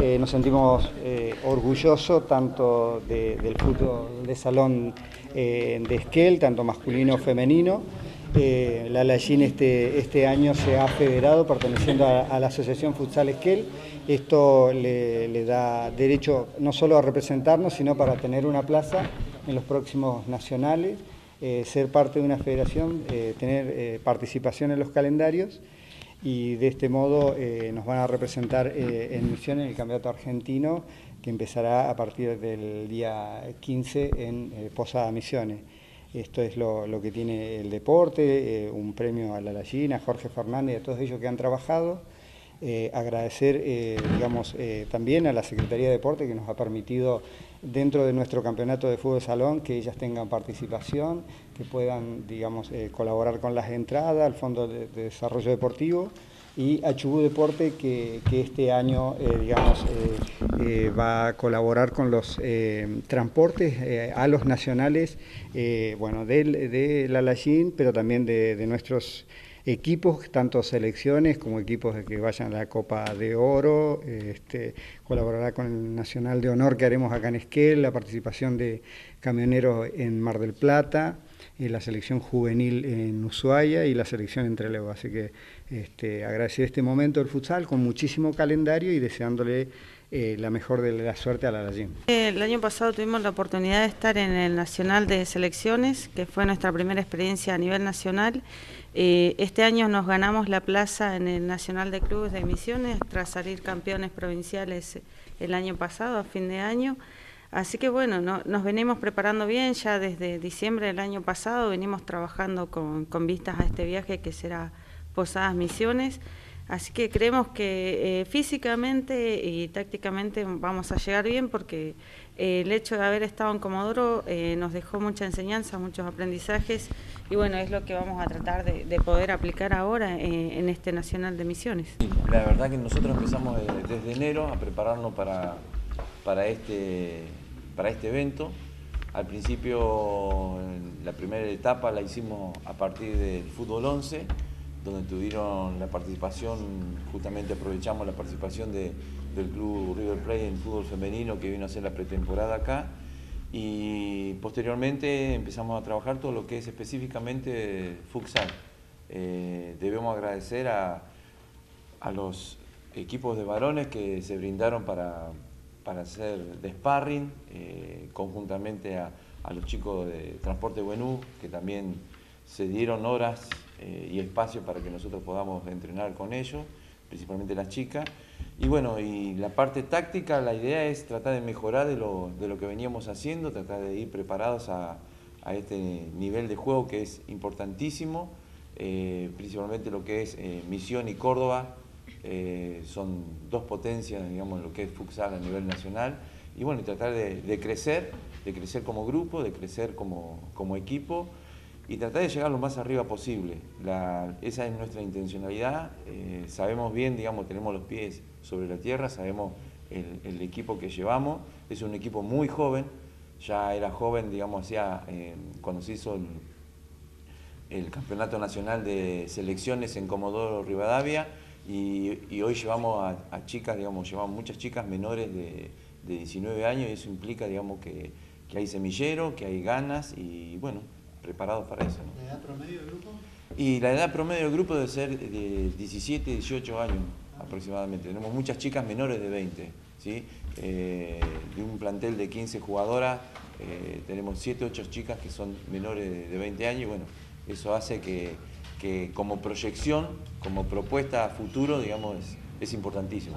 eh, nos sentimos eh, orgullosos tanto del fútbol de salón de Esquel, tanto masculino femenino. la Lallín este, este año se ha federado perteneciendo a, la Asociación Futsal Esquel. Esto le, da derecho no solo a representarnos, sino para tener una plaza en los próximos nacionales, ser parte de una federación, tener participación en los calendarios y de este modo eh, nos van a representar eh, en Misiones el Campeonato Argentino que empezará a partir del día 15 en eh, Posada Misiones. Esto es lo, que tiene el deporte, un premio a la Lallina, a Jorge Fernández, a todos ellos que han trabajado. Agradecer digamos, también a la Secretaría de Deporte que nos ha permitido dentro de nuestro campeonato de fútbol salón que ellas tengan participación, que puedan digamos, eh, colaborar con las entradas, al Fondo de, Desarrollo Deportivo y a Chubú Deporte que, este año eh, digamos, eh, va a colaborar con los transportes a los nacionales bueno, de, de la Lallín, pero también de, de nuestros equipos, tanto selecciones como equipos que vayan a la Copa de Oro, este, colaborará con el Nacional de Honor que haremos acá en Esquel, la participación de camioneros en Mar del Plata, la selección juvenil en Ushuaia y la selección entre Leo. Así que este, agradecer este momento del futsal con muchísimo calendario y deseándole eh, la mejor de la suerte a la Lallín. El año pasado tuvimos la oportunidad de estar en el Nacional de Selecciones, que fue nuestra primera experiencia a nivel nacional. Eh, este año nos ganamos la plaza en el Nacional de Clubes de Misiones tras salir campeones provinciales el año pasado, a fin de año. Así que bueno, nos venimos preparando bien, ya desde diciembre del año pasado venimos trabajando con, con vistas a este viaje que será Posadas Misiones. Así que creemos que eh, físicamente y tácticamente vamos a llegar bien porque eh, el hecho de haber estado en Comodoro eh, nos dejó mucha enseñanza, muchos aprendizajes y bueno, es lo que vamos a tratar de, poder aplicar ahora en este Nacional de Misiones. La verdad que nosotros empezamos desde enero a prepararnos para, para, este, para este evento. Al principio la primera etapa la hicimos a partir del fútbol 11 donde tuvieron la participación, justamente aprovechamos la participación del club River Plate en fútbol femenino que vino a hacer la pretemporada acá y posteriormente empezamos a trabajar todo lo que es específicamente futsal. Eh, debemos agradecer a, los equipos de varones que se brindaron para, hacer de sparring, eh, conjuntamente a, a, los chicos de Transporte Buenú, que también se dieron horas eh, y espacio para que nosotros podamos entrenar con ellos, principalmente las chicas. Y bueno, y la parte táctica, la idea es tratar de mejorar de lo, de lo que veníamos haciendo, tratar de ir preparados a, a este nivel de juego que es importantísimo, eh, principalmente lo que es eh, Misión y Córdoba, son dos potencias, digamos, lo que es futsal a nivel nacional, y bueno, tratar de, de crecer, de crecer como grupo, de crecer como, como equipo, y tratar de llegar lo más arriba posible. esa es nuestra intencionalidad. Eh, sabemos bien, digamos, tenemos los pies sobre la tierra, sabemos el, equipo que llevamos. Es un equipo muy joven, ya era joven, digamos, ya eh, cuando se hizo el, Campeonato Nacional de Selecciones en Comodoro Rivadavia y, hoy llevamos a, chicas, digamos, llevamos muchas chicas menores de, 19 años y eso implica, digamos, que, que hay semillero, que hay ganas y bueno, preparados para eso. ¿La edad promedio del grupo? Y la edad promedio del grupo debe ser de 17, 18 años aproximadamente. Tenemos muchas chicas menores de 20, ¿sí? Eh, de un plantel de 15 jugadoras, eh, tenemos 7, 8 chicas que son menores de 20 años y bueno, eso hace que, como proyección, como propuesta a futuro, digamos, es, importantísimo.